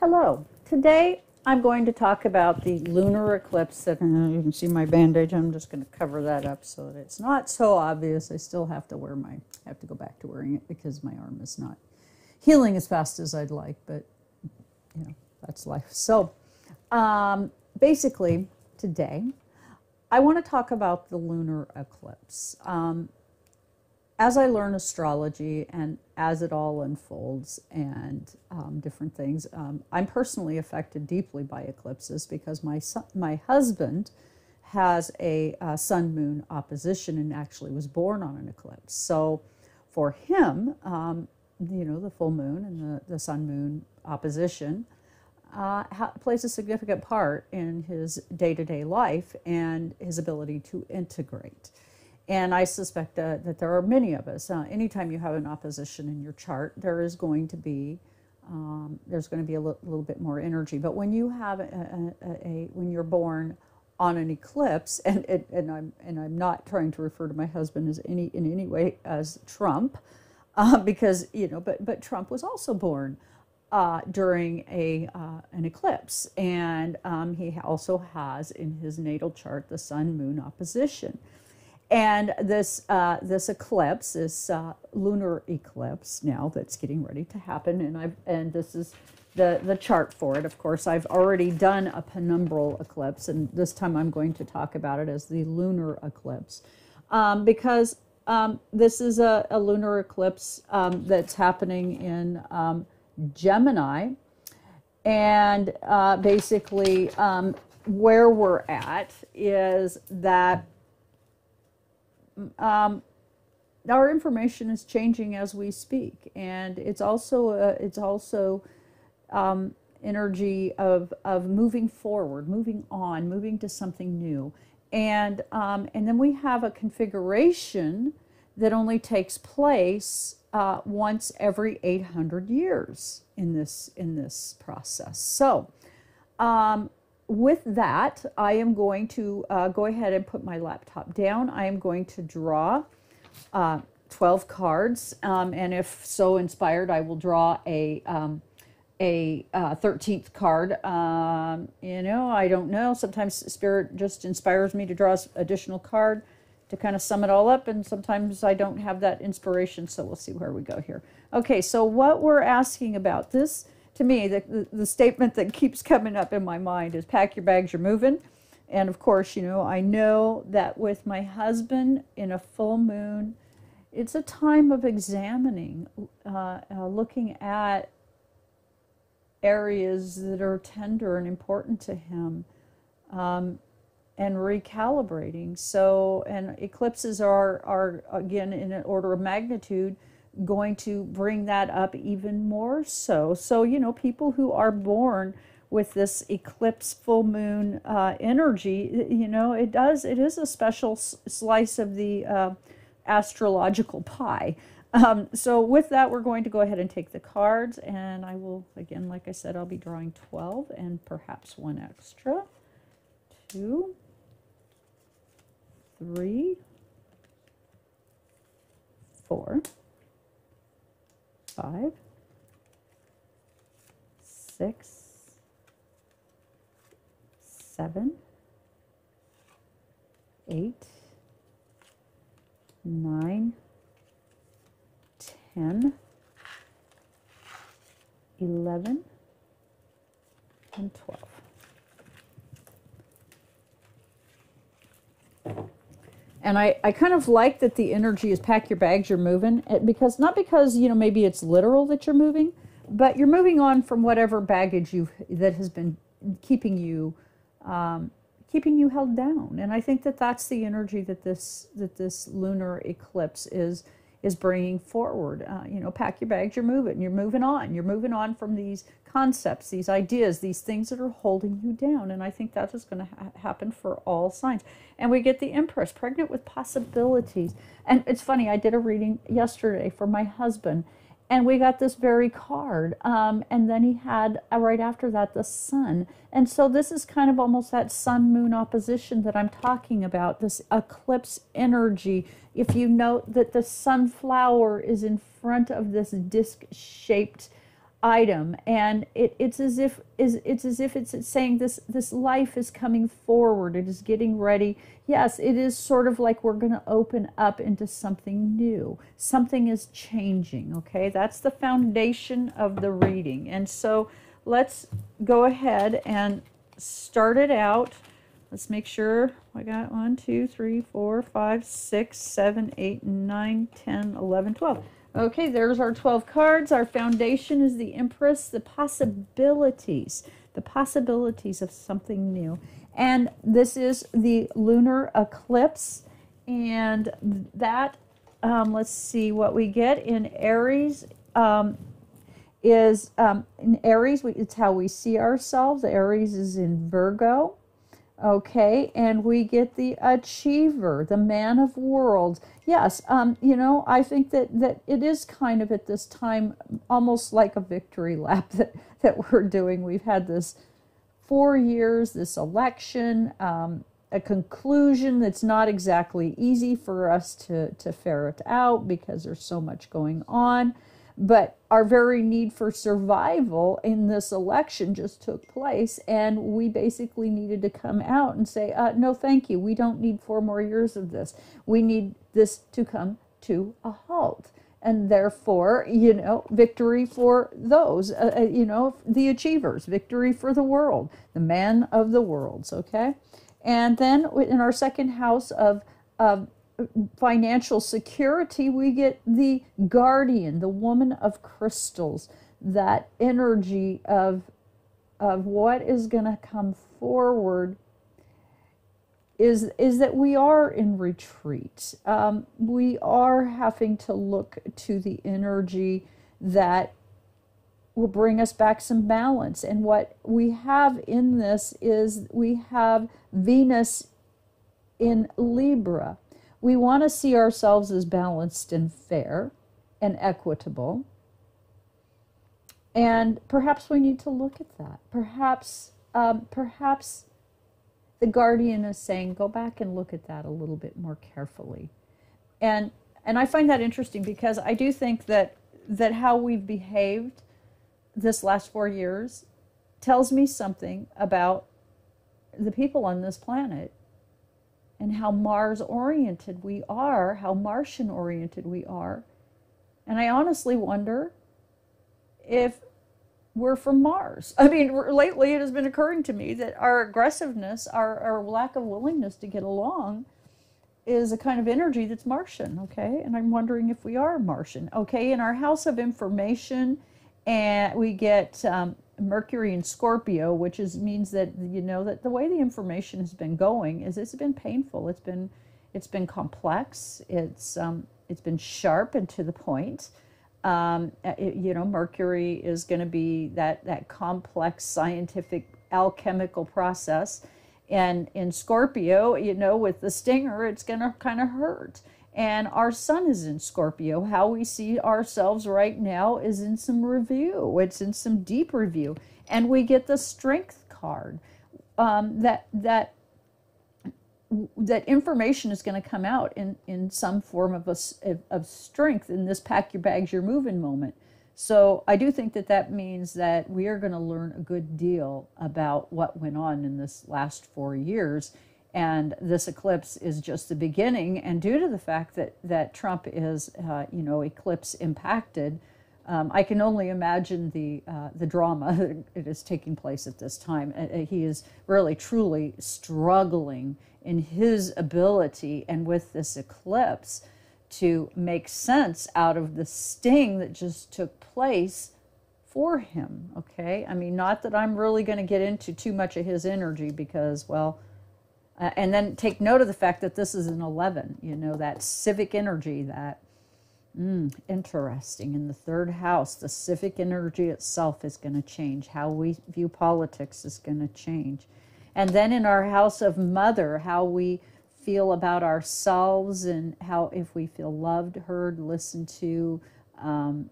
Hello. Today I'm going to talk about the lunar eclipse that uh, you can see my bandage. I'm just going to cover that up so that it's not so obvious. I still have to wear my I have to go back to wearing it because my arm is not healing as fast as I'd like, but you know, that's life. So um, basically today I want to talk about the lunar eclipse. Um, as I learn astrology and as it all unfolds and um, different things, um, I'm personally affected deeply by eclipses because my son, my husband has a, sun moon opposition and actually was born on an eclipse. So for him, um, you know, the full moon and the, the sun moon opposition uh, ha- plays a significant part in his day to day life and his ability to integrate. And I suspect uh, that there are many of us. Uh, anytime you have an opposition in your chart, there is going to be um, there's going to be a l- little bit more energy. But when you have a, a, a, when you're born on an eclipse, and it, and I'm and I'm not trying to refer to my husband as any in any way as Trump, uh, because you know, but but Trump was also born uh, during a uh, an eclipse, and um, he also has in his natal chart the Sun Moon opposition. And this uh, this eclipse, this uh, lunar eclipse now that's getting ready to happen, and I've and this is the the chart for it. Of course, I've already done a penumbral eclipse, and this time I'm going to talk about it as the lunar eclipse, um, because um, this is a, a lunar eclipse um, that's happening in um, Gemini, and uh, basically um, where we're at is that um, our information is changing as we speak, and it's also uh, it's also um, energy of of moving forward, moving on, moving to something new, and um, and then we have a configuration that only takes place uh, once every 800 years in this in this process. So. Um, with that, I am going to uh, go ahead and put my laptop down. I am going to draw uh, 12 cards, um, and if so inspired, I will draw a um, a uh, 13th card. Um, you know, I don't know. Sometimes spirit just inspires me to draw an additional card to kind of sum it all up, and sometimes I don't have that inspiration. So we'll see where we go here. Okay, so what we're asking about this to me, the, the, the, statement that keeps coming up in my mind is pack your bags, you're moving. And of course, you know, I know that with my husband in a full moon, it's a time of examining, uh, uh, looking at areas that are tender and important to him. Um, and recalibrating. So, and eclipses are, are again in an order of magnitude going to bring that up even more so. So, you know, people who are born with this eclipse full moon uh, energy, you know, it does, it is a special slice of the uh, astrological pie. Um, so with that, we're going to go ahead and take the cards and I will, again, like I said, I'll be drawing 12 and perhaps one extra. Two, three, four, five, six, seven, eight, nine, ten, eleven, and twelve. And I, I kind of like that the energy is pack your bags, you're moving. Because not because, you know, maybe it's literal that you're moving, but you're moving on from whatever baggage you that has been keeping you um, keeping you held down. And I think that that's the energy that this that this lunar eclipse is is bringing forward. Uh, you know, pack your bags, you're moving, and you're moving on, you're moving on from these concepts, these ideas, these things that are holding you down. And I think that is going to ha- happen for all signs. And we get the Empress, pregnant with possibilities. And it's funny, I did a reading yesterday for my husband, and we got this very card. Um, and then he had uh, right after that the sun. And so this is kind of almost that sun moon opposition that I'm talking about, this eclipse energy. If you note that the sunflower is in front of this disc shaped item and it, it's as if is it's as if it's, it's saying this this life is coming forward. It is getting ready. Yes it is sort of like we're going to open up into something new. Something is changing okay? That's the foundation of the reading. And so let's go ahead and start it out. Let's make sure I got one, two, three, four, five, six, seven, eight, nine, ten, eleven, twelve. Okay, there's our 12 cards. Our foundation is the Empress, the possibilities, the possibilities of something new. And this is the lunar eclipse. And that, um, let's see what we get in Aries. Um, is um, in Aries, we, it's how we see ourselves. Aries is in Virgo. Okay, and we get the achiever, the man of worlds. Yes, um, you know, I think that, that it is kind of at this time almost like a victory lap that, that we're doing. We've had this four years, this election, um, a conclusion that's not exactly easy for us to, to ferret out because there's so much going on. But our very need for survival in this election just took place, and we basically needed to come out and say, uh, no, thank you. We don't need four more years of this. We need this to come to a halt. And therefore, you know, victory for those, uh, uh you know, the achievers, victory for the world, the man of the worlds, okay? And then in our second house of, of financial security, we get the guardian, the woman of crystals, that energy of, of what is going to come forward is, is that we are in retreat. Um, we are having to look to the energy that will bring us back some balance. And what we have in this is we have Venus in Libra we want to see ourselves as balanced and fair and equitable. And perhaps we need to look at that. Perhaps, um, perhaps the guardian is saying, go back and look at that a little bit more carefully. And and I find that interesting because I do think that that how we've behaved this last four years tells me something about the people on this planet and how Mars oriented we are, how Martian oriented we are. And I honestly wonder if we're from Mars. I mean, lately it has been occurring to me that our aggressiveness, our, our lack of willingness to get along, is a kind of energy that's Martian, okay? And I'm wondering if we are Martian, okay? In our house of information, and we get um, Mercury in Scorpio, which is means that you know that the way the information has been going is it's been painful. It's been it's been complex. It's um, it's been sharp and to the point. Um, it, you know, Mercury is going to be that that complex scientific alchemical process, and in Scorpio, you know, with the stinger, it's going to kind of hurt. And our sun is in Scorpio. How we see ourselves right now is in some review. It's in some deep review. And we get the strength card. Um, that that that information is going to come out in, in some form of, a, of strength in this pack your bags, you're moving moment. So I do think that that means that we are going to learn a good deal about what went on in this last four years and this eclipse is just the beginning. And due to the fact that, that Trump is, uh, you know, eclipse impacted, um, I can only imagine the, uh, the drama that is taking place at this time. Uh, uh, he is really, truly struggling in his ability and with this eclipse to make sense out of the sting that just took place for him. Okay. I mean, not that I'm really going to get into too much of his energy because, well, uh, and then take note of the fact that this is an 11, you know, that civic energy, that mm, interesting. In the third house, the civic energy itself is going to change. How we view politics is going to change. And then in our house of mother, how we feel about ourselves and how if we feel loved, heard, listened to. Um,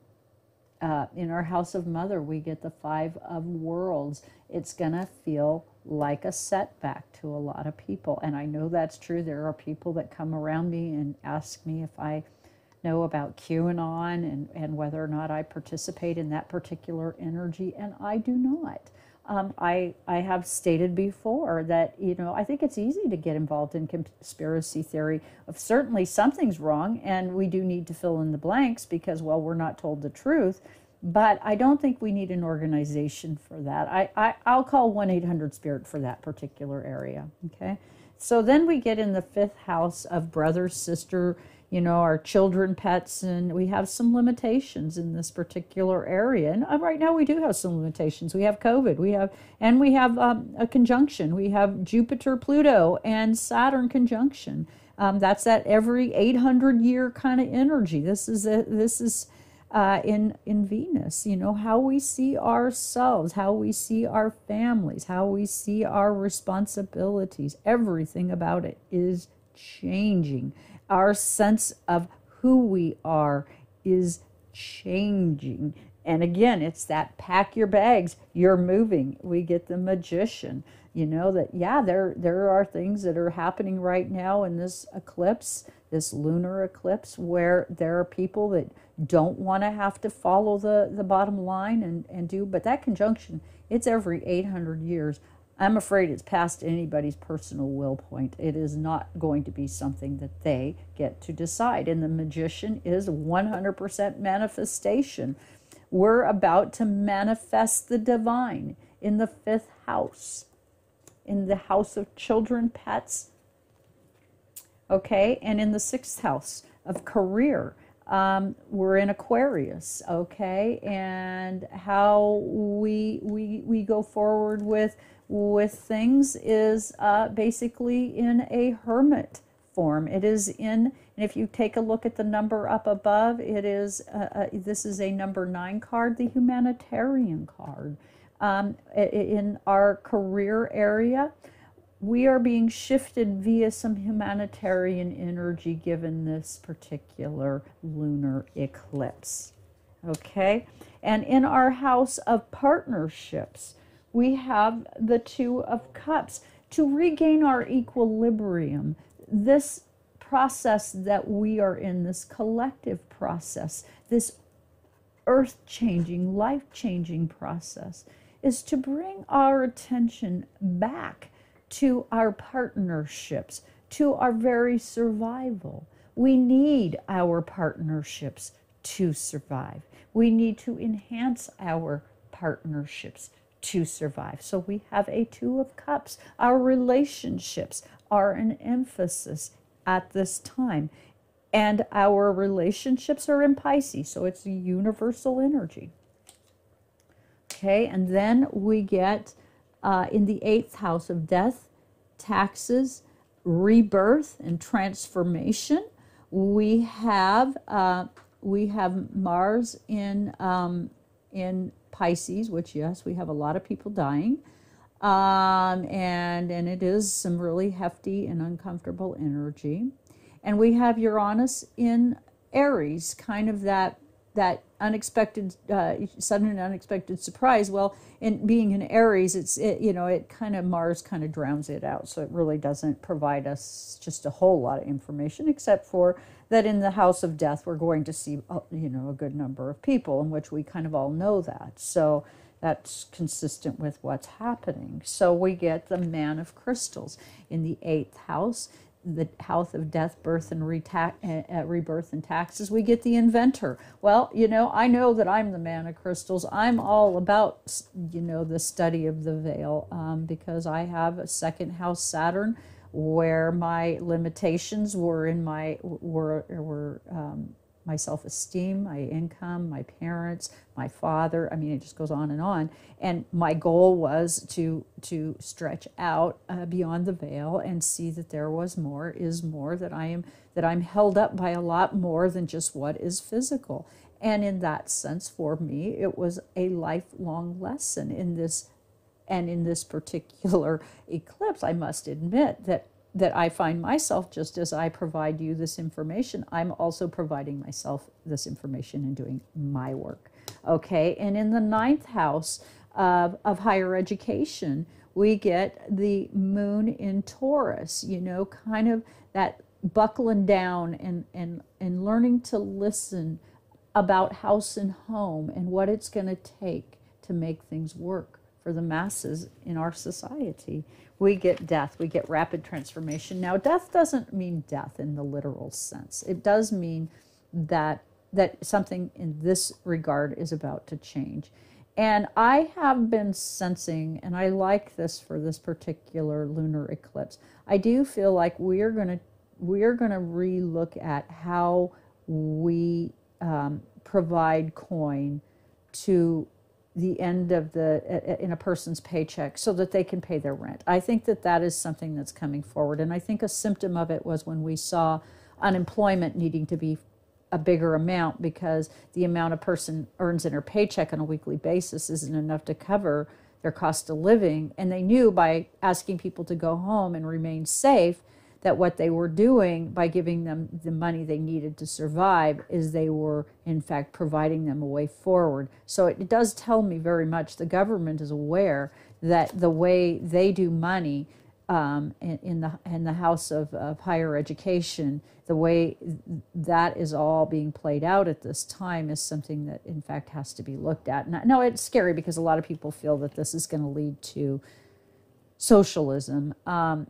uh, in our house of mother, we get the five of worlds. It's going to feel like a setback to a lot of people. And I know that's true. There are people that come around me and ask me if I know about QAnon and, and whether or not I participate in that particular energy, and I do not. Um, I, I have stated before that, you know, I think it's easy to get involved in conspiracy theory of certainly something's wrong and we do need to fill in the blanks because, well, we're not told the truth. But I don't think we need an organization for that. I, I, I'll call 1 800 Spirit for that particular area. Okay. So then we get in the fifth house of brother, sister, you know, our children, pets, and we have some limitations in this particular area. And uh, right now we do have some limitations. We have COVID, we have, and we have um, a conjunction. We have Jupiter, Pluto, and Saturn conjunction. Um, that's that every 800 year kind of energy. This is a, this is uh, in in Venus. You know how we see ourselves, how we see our families, how we see our responsibilities. Everything about it is changing. Our sense of who we are is changing. And again, it's that pack your bags, you're moving. We get the magician. You know that yeah, there there are things that are happening right now in this eclipse, this lunar eclipse, where there are people that don't want to have to follow the, the bottom line and, and do, but that conjunction, it's every 800 years. I'm afraid it's past anybody's personal will point. It is not going to be something that they get to decide. And the magician is 100% manifestation. We're about to manifest the divine in the fifth house, in the house of children, pets, okay, and in the sixth house of career um, we're in Aquarius, okay, and how we we we go forward with with things is uh, basically in a hermit form. It is in, and if you take a look at the number up above, it is uh, uh, this is a number nine card, the humanitarian card. Um, in our career area, we are being shifted via some humanitarian energy given this particular lunar eclipse. Okay? And in our house of partnerships, we have the Two of Cups. To regain our equilibrium, this process that we are in, this collective process, this earth changing, life changing process, is to bring our attention back to our partnerships, to our very survival. We need our partnerships to survive. We need to enhance our partnerships to survive. So we have a Two of Cups. Our relationships are an emphasis at this time. And our relationships are in Pisces, so it's a universal energy. Okay, and then we get uh, in the eighth house of death, taxes, rebirth, and transformation. We have uh, we have Mars in um, in Pisces, which yes, we have a lot of people dying, um, and and it is some really hefty and uncomfortable energy, and we have Uranus in Aries, kind of that that unexpected, uh, sudden and unexpected surprise. Well, in being in Aries, it's it, you know it kind of Mars kind of drowns it out, so it really doesn't provide us just a whole lot of information, except for that in the House of Death we're going to see uh, you know a good number of people, in which we kind of all know that. So that's consistent with what's happening. So we get the Man of Crystals in the eighth house the house of death, birth, and reta- uh, rebirth and taxes, we get the inventor. Well, you know, I know that I'm the man of crystals. I'm all about, you know, the study of the veil um, because I have a second house Saturn where my limitations were in my were were um, my self esteem, my income, my parents, my father. I mean, it just goes on and on. And my goal was to to stretch out uh, beyond the veil and see that there was more, is more, that I am that I'm held up by a lot more than just what is physical. And in that sense, for me, it was a lifelong lesson in this and in this particular eclipse. I must admit that that I find myself, just as I provide you this information, I'm also providing myself this information and doing my work. Okay, and in the ninth house of, of higher education, we get the moon in Taurus, you know, kind of that buckling down and, and, and learning to listen about house and home and what it's going to take to make things work for the masses in our society. We get death, we get rapid transformation. Now, death doesn't mean death in the literal sense. It does mean that that something in this regard is about to change. And I have been sensing, and I like this for this particular lunar eclipse. I do feel like we're going to we're going to relook at how we um, provide coin to the end of the in a person's paycheck so that they can pay their rent. I think that that is something that's coming forward, and I think a symptom of it was when we saw unemployment needing to be a bigger amount because the amount a person earns in her paycheck on a weekly basis isn't enough to cover their cost of living. And they knew by asking people to go home and remain safe that what they were doing by giving them the money they needed to survive is they were, in fact, providing them a way forward. So it does tell me very much the government is aware that the way they do money um, in, in, the in the House of, of Higher Education, the way that is all being played out at this time is something that, in fact, has to be looked at. No, it's scary because a lot of people feel that this is going to lead to socialism. Um,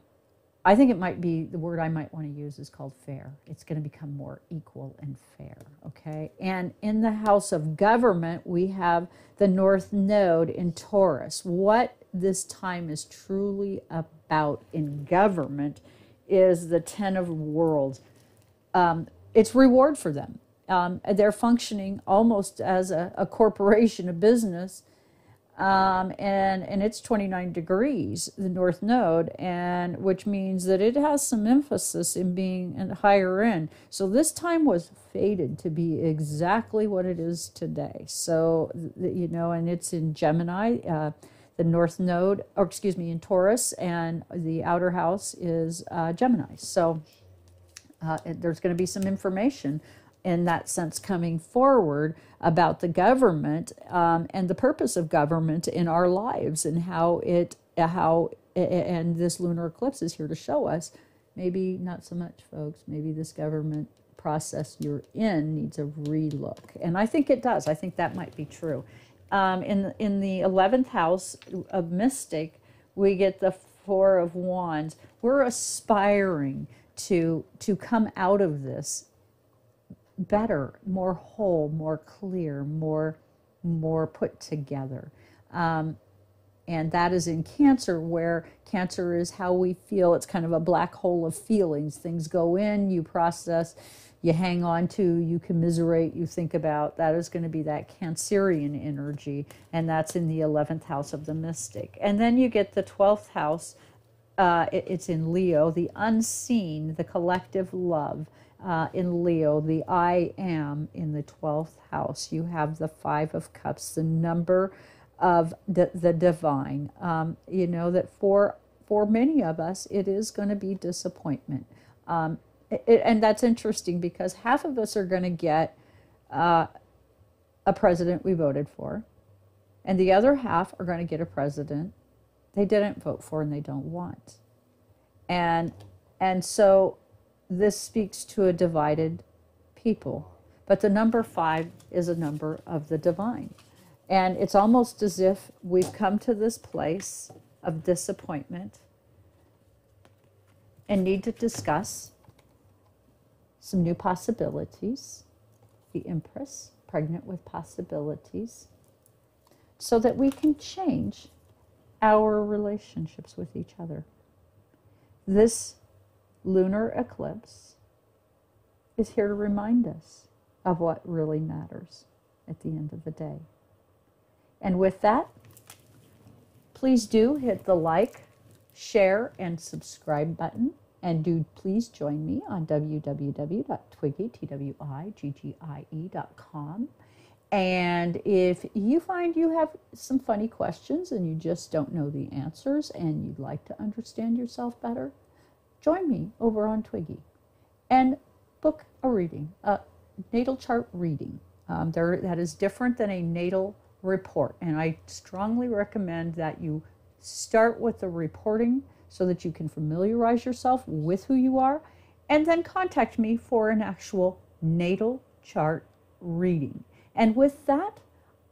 I think it might be the word I might want to use is called fair. It's going to become more equal and fair. Okay. And in the House of Government, we have the North Node in Taurus. What this time is truly about in government is the Ten of Worlds. Um, it's reward for them. Um, they're functioning almost as a, a corporation, a business, um, and and it's 29 degrees the north node and which means that it has some emphasis in being higher end. So this time was fated to be exactly what it is today. So you know and it's in gemini uh, the north node or excuse me in taurus and the outer house is uh, gemini. So uh, there's going to be some information in that sense coming forward about the government um, and the purpose of government in our lives and how it how and this lunar eclipse is here to show us maybe not so much folks maybe this government process you're in needs a relook. And i think it does. I think that might be true. Um, in in the 11th house of mystic we get the four of wands. We're aspiring to to come out of this better, more whole, more clear, more more put together. Um, and that is in cancer where cancer is how we feel. It's kind of a black hole of feelings. Things go in you process you hang on to you commiserate you think about. That is going to be that cancerian energy and that's in the 11th house of the mystic. And then you get the 12th house uh, it, it's in leo the unseen the collective love uh, in Leo, the I am in the 12th house. You have the Five of Cups, the number of the, the divine. Um, you know that for for many of us, it is going to be disappointment. Um, it, and that's interesting because half of us are going to get uh, a president we voted for, and the other half are going to get a president they didn't vote for and they don't want. And and so this speaks to a divided people. But the number five is a number of the divine. And it's almost as if we've come to this place of disappointment and need to discuss some new possibilities. The Empress, pregnant with possibilities, so that we can change our relationships with each other. This lunar eclipse is here to remind us of what really matters at the end of the day. And with that, please do hit the like, share, and subscribe button. And do please join me on www.twiggy.com. And if you find you have some funny questions and you just don't know the answers and you'd like to understand yourself better, join me over on Twiggy and book a reading, a natal chart reading. Um, there, that is different than a natal report. And I strongly recommend that you start with the reporting so that you can familiarize yourself with who you are and then contact me for an actual natal chart reading. And with that,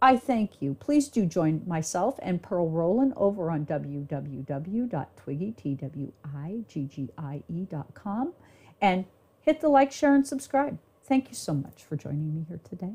I thank you. Please do join myself and Pearl Roland over on www.twiggy.com and hit the like, share, and subscribe. Thank you so much for joining me here today.